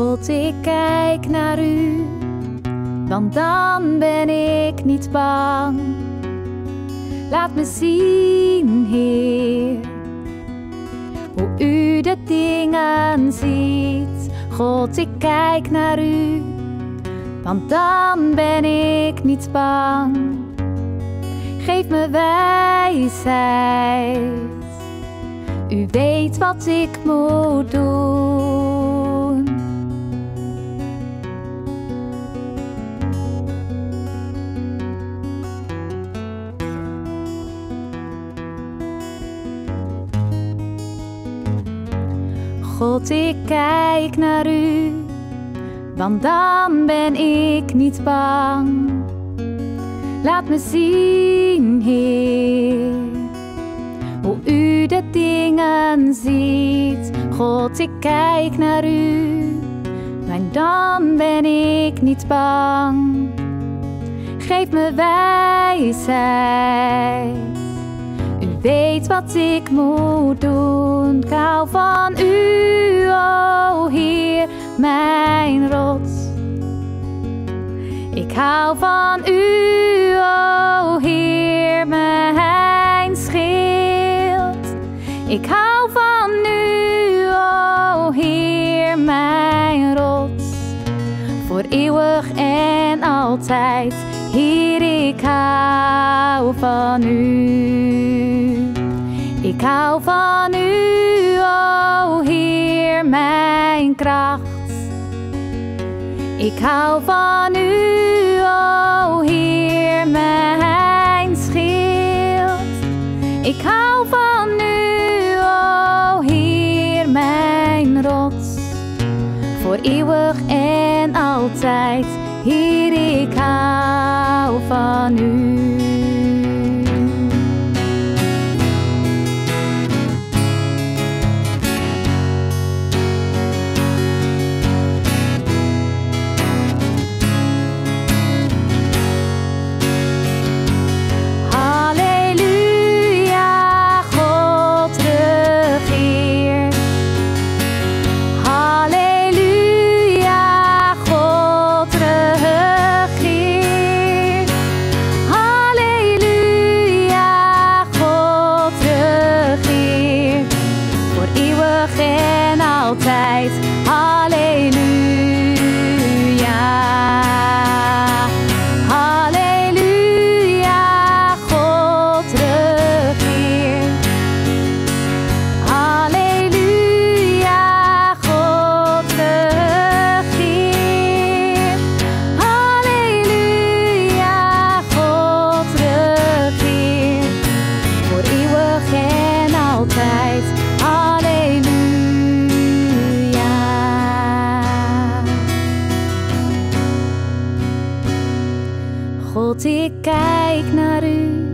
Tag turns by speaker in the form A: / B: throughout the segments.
A: God, ik kijk naar u, want dan ben ik niet bang. Laat me zien, Heer, hoe u de dingen ziet. God, ik kijk naar u, want dan ben ik niet bang. Geef me wijsheid, u weet wat ik moet doen. God, ik kijk naar u, want dan ben ik niet bang. Laat me zien, Heer, hoe u de dingen ziet. God, ik kijk naar u, maar dan ben ik niet bang. Geef me wijsheid. Weet wat ik moet doen. Ik hou van u, o Heer, mijn rots. Ik hou van u, o Heer, mijn schild. Ik hou van u, o Heer, mijn rots. Voor eeuwig en altijd, Heer, ik hou van u. Ik hou van u, o Heer, mijn kracht. Ik hou van u, o Heer, mijn schild. Ik hou van u, o Heer, mijn rots. Voor eeuwig en altijd, Heer, ik hou van eeuwig en altijd. Halleluja. Ik kijk naar u,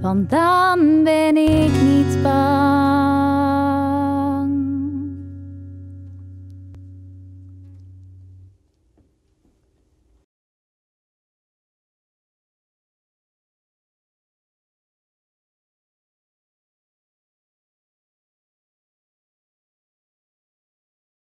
A: want dan ben ik niet bang.